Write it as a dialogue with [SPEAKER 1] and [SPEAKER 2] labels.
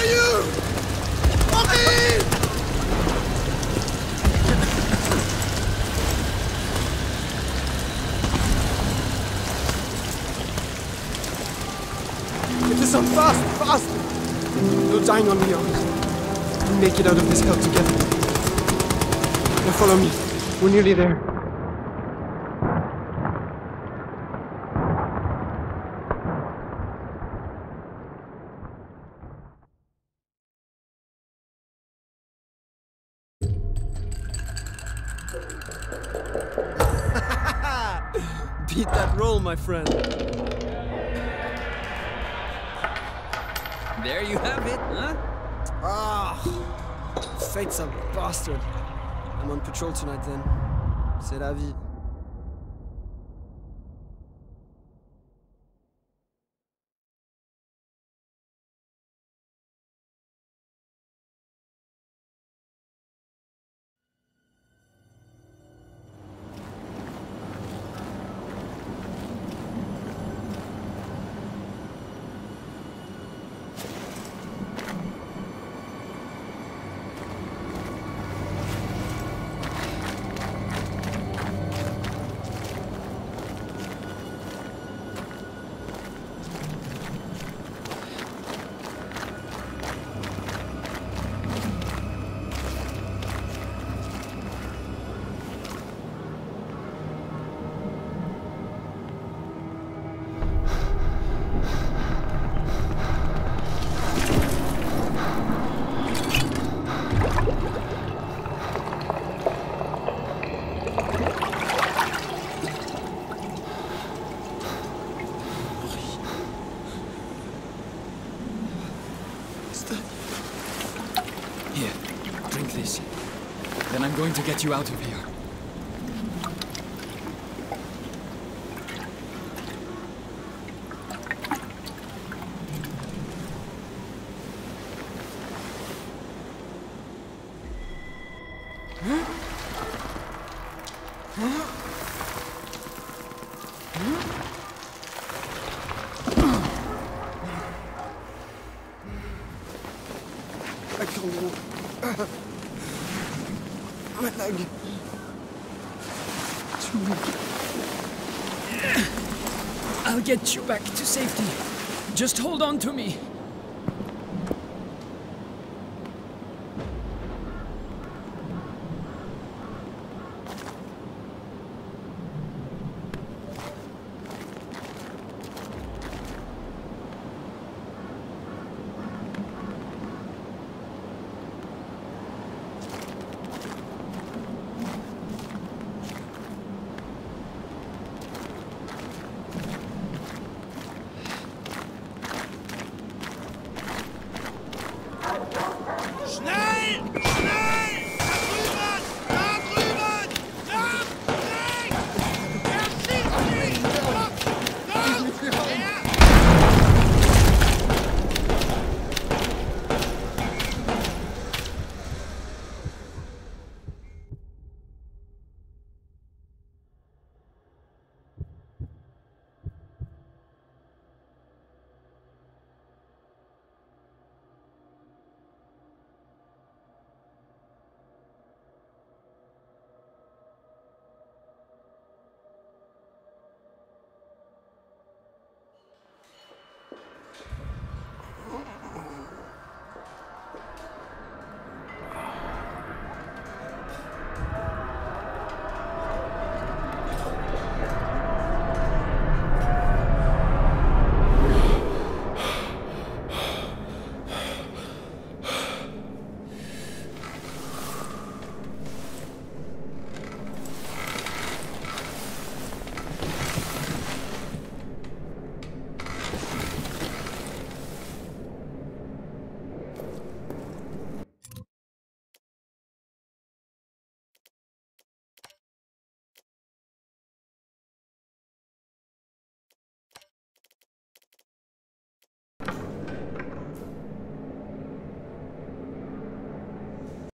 [SPEAKER 1] Are you? Robin! Get this on fast, fast! No dying on me, Oris. We make it out of this hell together. Now follow me. We're nearly there. Beat that roll, my friend.
[SPEAKER 2] There you have it, huh?
[SPEAKER 1] Ah, fate's a bastard. I'm on patrol tonight then. C'est la vie.
[SPEAKER 2] Going to get you out of here.
[SPEAKER 1] Too weak.
[SPEAKER 2] I'll get you back to safety. Just hold on to me.